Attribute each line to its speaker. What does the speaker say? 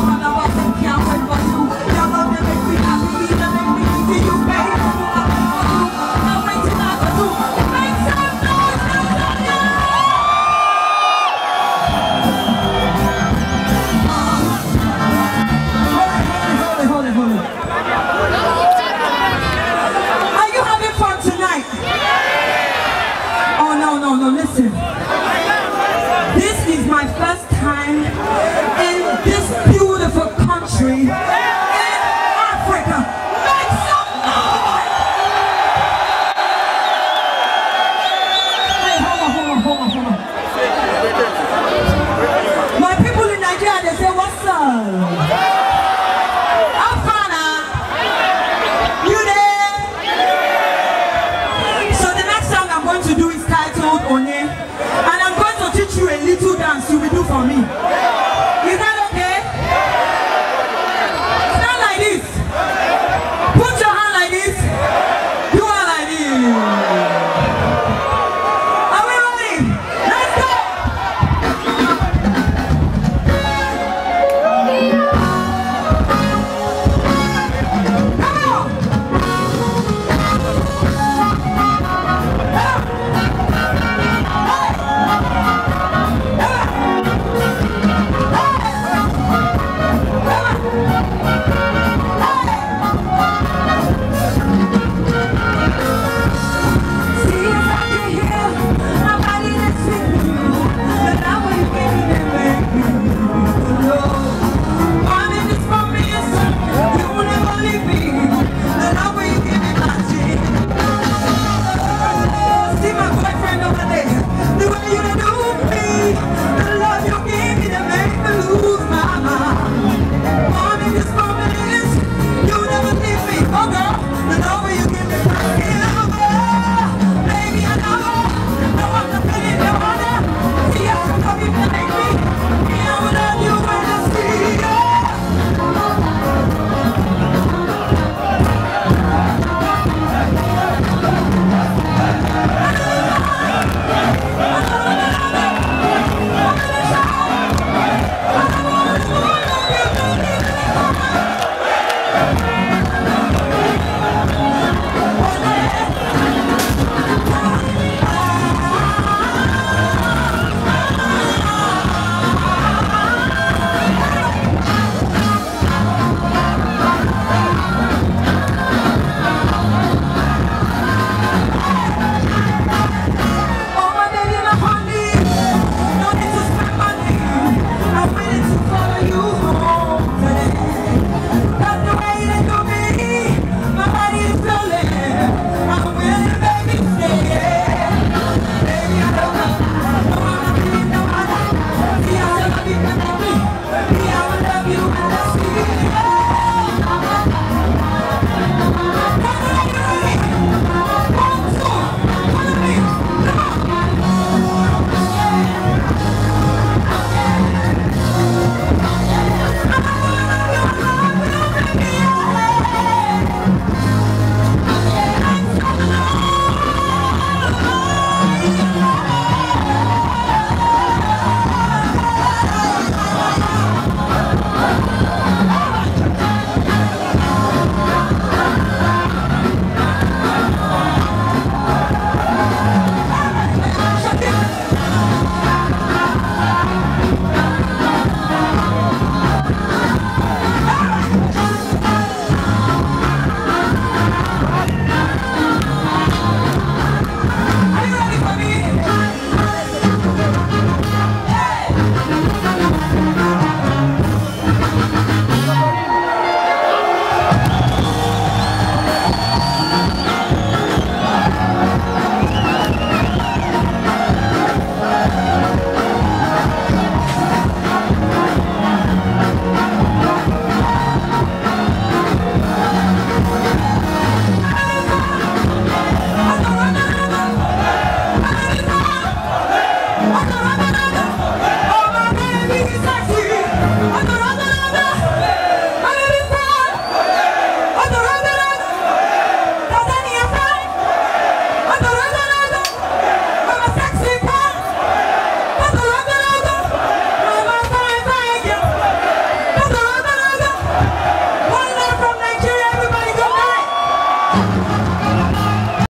Speaker 1: I'm about to count my bucks.